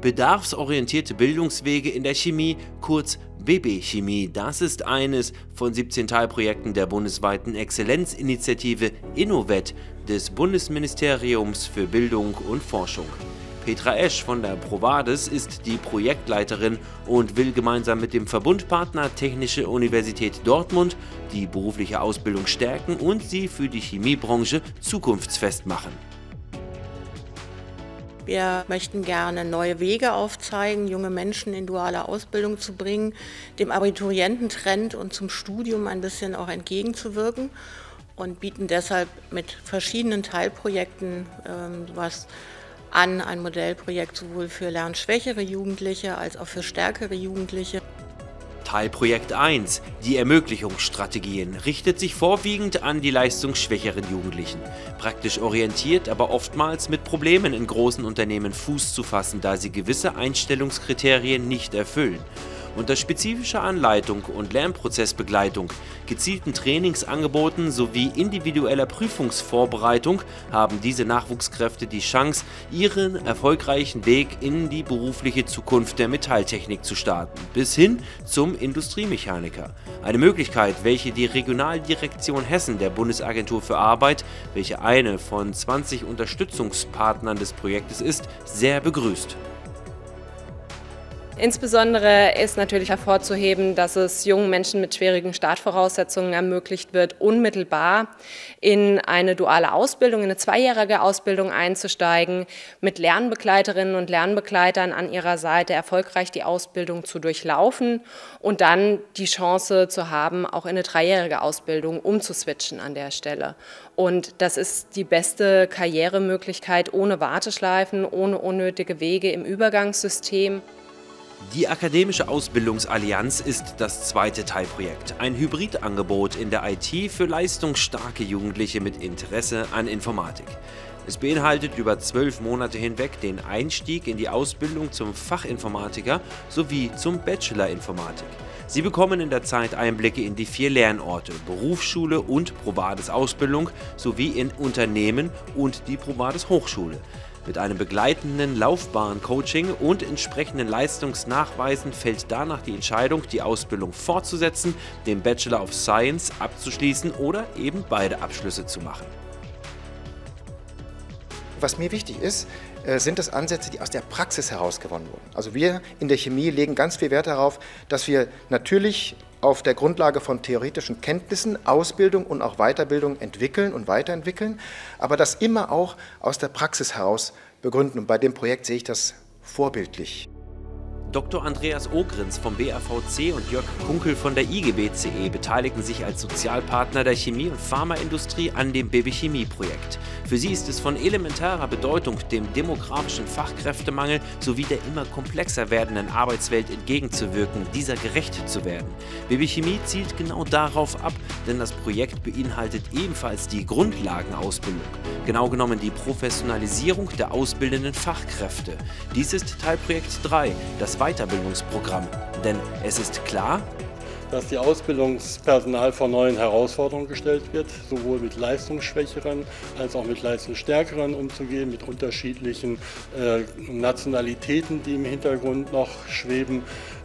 Bedarfsorientierte Bildungswege in der Chemie, kurz BB Chemie, das ist eines von 17 Teilprojekten der bundesweiten Exzellenzinitiative Innovet des Bundesministeriums für Bildung und Forschung. Petra Esch von der Provades ist die Projektleiterin und will gemeinsam mit dem Verbundpartner Technische Universität Dortmund die berufliche Ausbildung stärken und sie für die Chemiebranche zukunftsfest machen. Wir möchten gerne neue Wege aufzeigen, junge Menschen in duale Ausbildung zu bringen, dem Abituriententrend und zum Studium ein bisschen auch entgegenzuwirken und bieten deshalb mit verschiedenen Teilprojekten ähm, was an, ein Modellprojekt sowohl für lernschwächere Jugendliche als auch für stärkere Jugendliche. Teilprojekt 1, die Ermöglichungsstrategien, richtet sich vorwiegend an die leistungsschwächeren Jugendlichen. Praktisch orientiert, aber oftmals mit Problemen in großen Unternehmen Fuß zu fassen, da sie gewisse Einstellungskriterien nicht erfüllen. Unter spezifischer Anleitung und Lernprozessbegleitung, gezielten Trainingsangeboten sowie individueller Prüfungsvorbereitung haben diese Nachwuchskräfte die Chance, ihren erfolgreichen Weg in die berufliche Zukunft der Metalltechnik zu starten, bis hin zum Industriemechaniker. Eine Möglichkeit, welche die Regionaldirektion Hessen der Bundesagentur für Arbeit, welche eine von 20 Unterstützungspartnern des Projektes ist, sehr begrüßt. Insbesondere ist natürlich hervorzuheben, dass es jungen Menschen mit schwierigen Startvoraussetzungen ermöglicht wird, unmittelbar in eine duale Ausbildung, in eine zweijährige Ausbildung einzusteigen, mit Lernbegleiterinnen und Lernbegleitern an ihrer Seite erfolgreich die Ausbildung zu durchlaufen und dann die Chance zu haben, auch in eine dreijährige Ausbildung umzuswitchen an der Stelle. Und das ist die beste Karrieremöglichkeit ohne Warteschleifen, ohne unnötige Wege im Übergangssystem. Die Akademische Ausbildungsallianz ist das zweite Teilprojekt, ein Hybridangebot in der IT für leistungsstarke Jugendliche mit Interesse an Informatik. Es beinhaltet über zwölf Monate hinweg den Einstieg in die Ausbildung zum Fachinformatiker sowie zum Bachelor Informatik. Sie bekommen in der Zeit Einblicke in die vier Lernorte, Berufsschule und Provades Ausbildung sowie in Unternehmen und die Provades Hochschule. Mit einem begleitenden Laufbahncoaching und entsprechenden Leistungsnachweisen fällt danach die Entscheidung, die Ausbildung fortzusetzen, den Bachelor of Science abzuschließen oder eben beide Abschlüsse zu machen. Was mir wichtig ist, äh, sind das Ansätze, die aus der Praxis heraus gewonnen wurden. Also wir in der Chemie legen ganz viel Wert darauf, dass wir natürlich auf der Grundlage von theoretischen Kenntnissen Ausbildung und auch Weiterbildung entwickeln und weiterentwickeln, aber das immer auch aus der Praxis heraus begründen. Und bei dem Projekt sehe ich das vorbildlich. Dr. Andreas Ogrins vom BAVC und Jörg Kunkel von der IGBCE beteiligen sich als Sozialpartner der Chemie- und Pharmaindustrie an dem Babychemie-Projekt. Für sie ist es von elementarer Bedeutung, dem demografischen Fachkräftemangel sowie der immer komplexer werdenden Arbeitswelt entgegenzuwirken, dieser gerecht zu werden. Babychemie zielt genau darauf ab, denn das Projekt beinhaltet ebenfalls die Grundlagenausbildung, genau genommen die Professionalisierung der ausbildenden Fachkräfte. Dies ist Teilprojekt 3, das Weiterbildungsprogramm. Denn es ist klar, dass die Ausbildungspersonal vor neuen Herausforderungen gestellt wird, sowohl mit Leistungsschwächeren als auch mit Leistungsstärkeren umzugehen, mit unterschiedlichen äh, Nationalitäten, die im Hintergrund noch schweben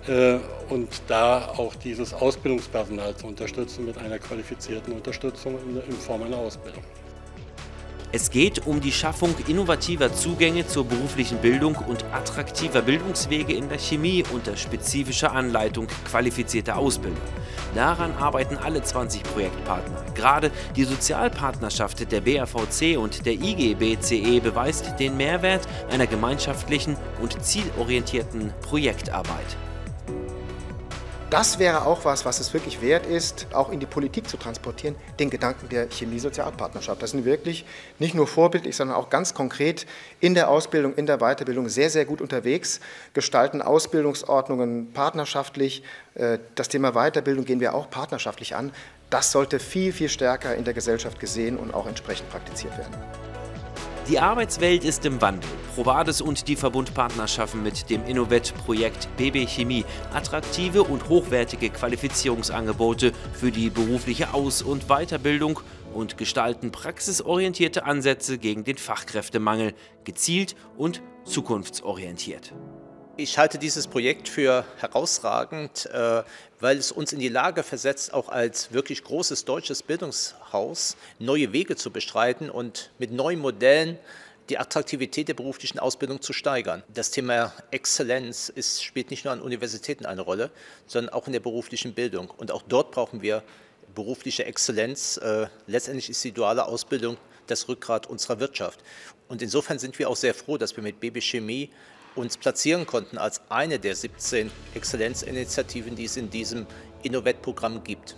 äh, und da auch dieses Ausbildungspersonal zu unterstützen mit einer qualifizierten Unterstützung in, in Form einer Ausbildung. Es geht um die Schaffung innovativer Zugänge zur beruflichen Bildung und attraktiver Bildungswege in der Chemie unter spezifischer Anleitung qualifizierter Ausbilder. Daran arbeiten alle 20 Projektpartner. Gerade die Sozialpartnerschaft der BAVC und der IGBCE beweist den Mehrwert einer gemeinschaftlichen und zielorientierten Projektarbeit das wäre auch was, was es wirklich wert ist, auch in die Politik zu transportieren, den Gedanken der Chemie-Sozialpartnerschaft. Das sind wirklich nicht nur vorbildlich, sondern auch ganz konkret in der Ausbildung, in der Weiterbildung sehr, sehr gut unterwegs, gestalten Ausbildungsordnungen partnerschaftlich. Äh, das Thema Weiterbildung gehen wir auch partnerschaftlich an. Das sollte viel, viel stärker in der Gesellschaft gesehen und auch entsprechend praktiziert werden. Die Arbeitswelt ist im Wandel. Provades und die Verbundpartner schaffen mit dem Innovet-Projekt BB Chemie attraktive und hochwertige Qualifizierungsangebote für die berufliche Aus- und Weiterbildung und gestalten praxisorientierte Ansätze gegen den Fachkräftemangel, gezielt und zukunftsorientiert. Ich halte dieses Projekt für herausragend, äh, weil es uns in die Lage versetzt, auch als wirklich großes deutsches Bildungshaus neue Wege zu bestreiten und mit neuen Modellen die Attraktivität der beruflichen Ausbildung zu steigern. Das Thema Exzellenz ist, spielt nicht nur an Universitäten eine Rolle, sondern auch in der beruflichen Bildung. Und auch dort brauchen wir berufliche Exzellenz. Äh, letztendlich ist die duale Ausbildung das Rückgrat unserer Wirtschaft. Und insofern sind wir auch sehr froh, dass wir mit Baby Chemie uns platzieren konnten als eine der 17 Exzellenzinitiativen, die es in diesem Innovet-Programm gibt.